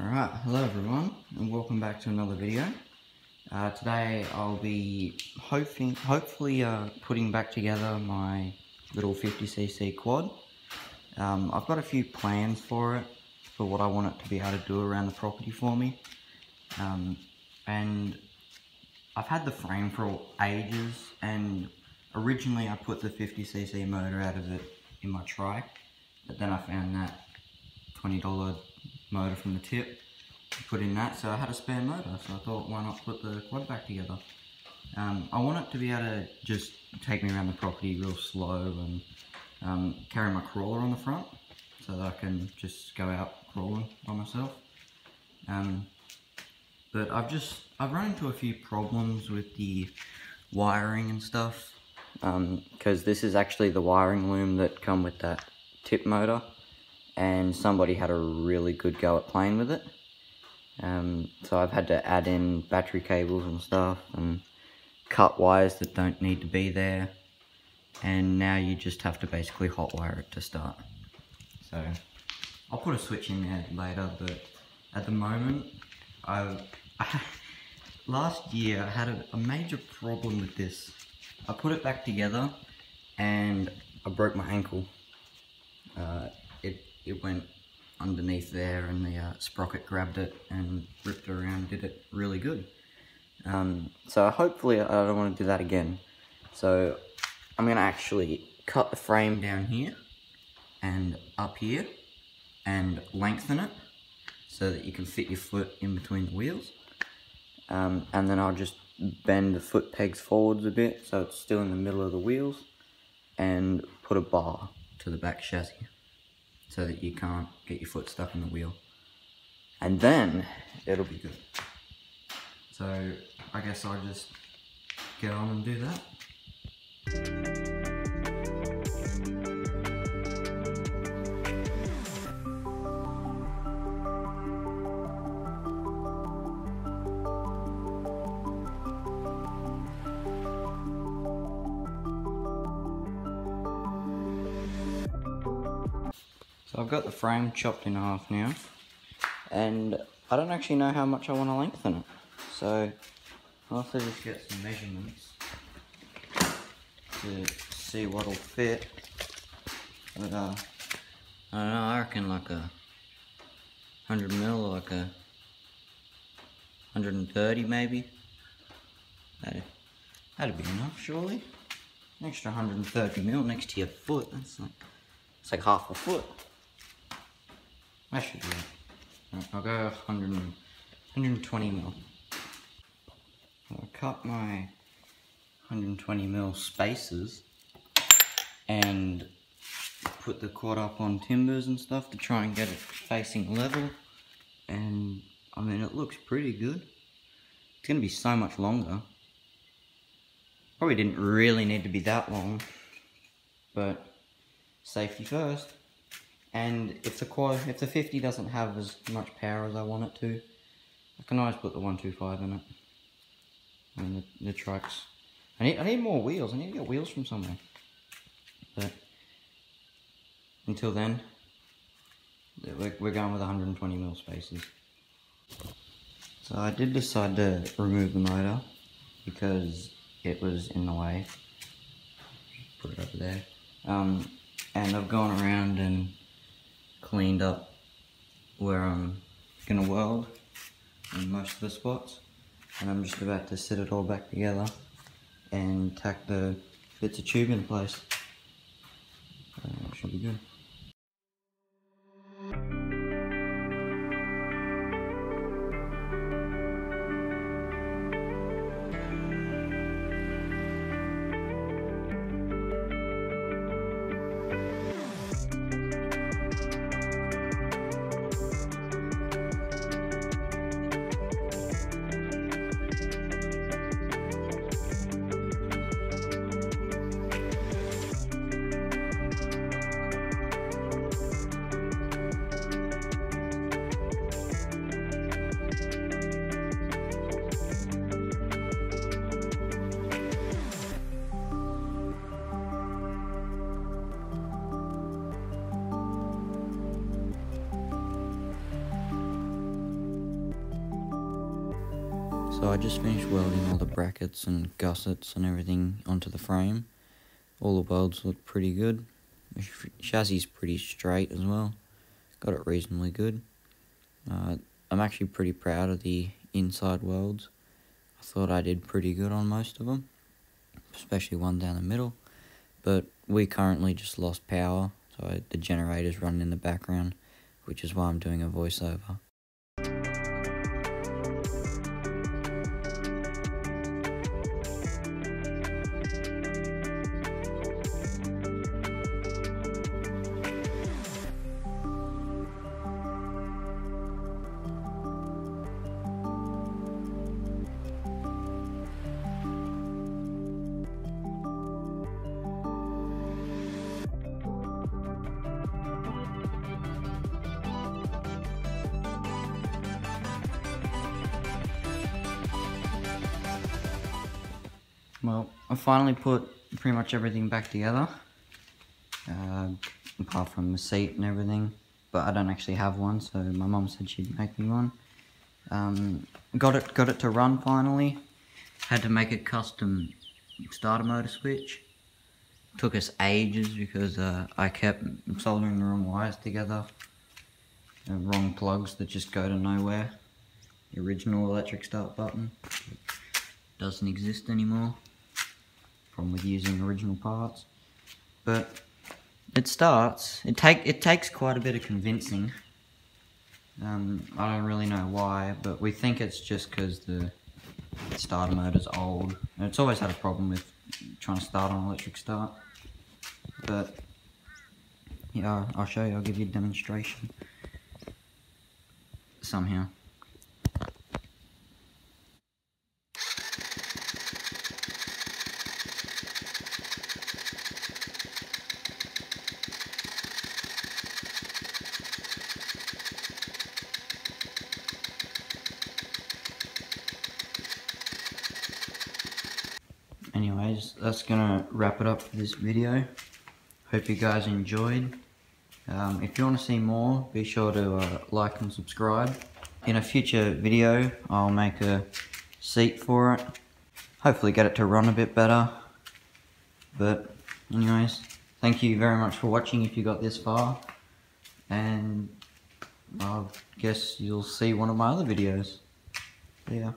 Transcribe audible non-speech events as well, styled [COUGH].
Alright, hello everyone, and welcome back to another video. Uh, today I'll be hoping, hopefully uh, putting back together my little 50cc quad. Um, I've got a few plans for it, for what I want it to be able to do around the property for me. Um, and I've had the frame for ages, and originally I put the 50cc motor out of it in my trike, but then I found that $20 motor from the tip put in that. So I had a spare motor so I thought why not put the quad back together? Um, I want it to be able to just take me around the property real slow and um, carry my crawler on the front so that I can just go out crawling by myself. Um, but I've just I've run into a few problems with the wiring and stuff because um, this is actually the wiring loom that come with that tip motor and somebody had a really good go at playing with it. Um, so I've had to add in battery cables and stuff and cut wires that don't need to be there. And now you just have to basically hotwire it to start. So I'll put a switch in there later, but at the moment, I, I [LAUGHS] last year I had a, a major problem with this. I put it back together and I broke my ankle. Uh, it it went underneath there and the uh, sprocket grabbed it and ripped it around did it really good. Um, so hopefully I don't want to do that again. So I'm going to actually cut the frame down here and up here and lengthen it so that you can fit your foot in between the wheels. Um, and then I'll just bend the foot pegs forwards a bit so it's still in the middle of the wheels and put a bar to the back chassis so that you can't get your foot stuck in the wheel. And then it'll be good. So I guess I'll just get on and do that. So I've got the frame chopped in half now, and I don't actually know how much I want to lengthen it. So I'll have just get some measurements to see what'll fit. But uh, I don't know, I reckon like a 100 mil like a 130 maybe. That'd, that'd be enough surely. An extra 130 mil next to your foot, that's like, it's like half a foot. That should be it. I'll go 100, 120 mil. I'll cut my 120 mil spaces and put the quad up on timbers and stuff to try and get it facing level. And I mean, it looks pretty good. It's gonna be so much longer. Probably didn't really need to be that long, but safety first. And if the quad, if the 50 doesn't have as much power as I want it to, I can always put the 125 in it. And the, the trucks. I need, I need more wheels. I need to get wheels from somewhere. But until then, we're, we're going with 120 mil spaces. So I did decide to remove the motor because it was in the way. Put it over there. Um, and I've gone around and cleaned up where I'm gonna weld in most of the spots and I'm just about to set it all back together and tack the bits of tube in place. Uh, should be good. So I just finished welding all the brackets and gussets and everything onto the frame. All the welds look pretty good. The chassis is pretty straight as well. Got it reasonably good. Uh, I'm actually pretty proud of the inside welds. I thought I did pretty good on most of them, especially one down the middle. But we currently just lost power, so the generator's running in the background, which is why I'm doing a voiceover. Well, I finally put pretty much everything back together. Uh, apart from the seat and everything. But I don't actually have one, so my mom said she'd make me one. Um, got it got it to run finally. Had to make a custom starter motor switch. Took us ages because uh, I kept soldering the wrong wires together. The wrong plugs that just go to nowhere. The original electric start button doesn't exist anymore problem with using original parts. But it starts. It take it takes quite a bit of convincing. Um, I don't really know why, but we think it's just because the starter motor's old. And it's always had a problem with trying to start on electric start. But yeah, I'll show you. I'll give you a demonstration somehow. Anyways, that's gonna wrap it up for this video. Hope you guys enjoyed. Um, if you want to see more, be sure to uh, like and subscribe. In a future video, I'll make a seat for it. Hopefully get it to run a bit better. But anyways, thank you very much for watching if you got this far. And I guess you'll see one of my other videos. Yeah.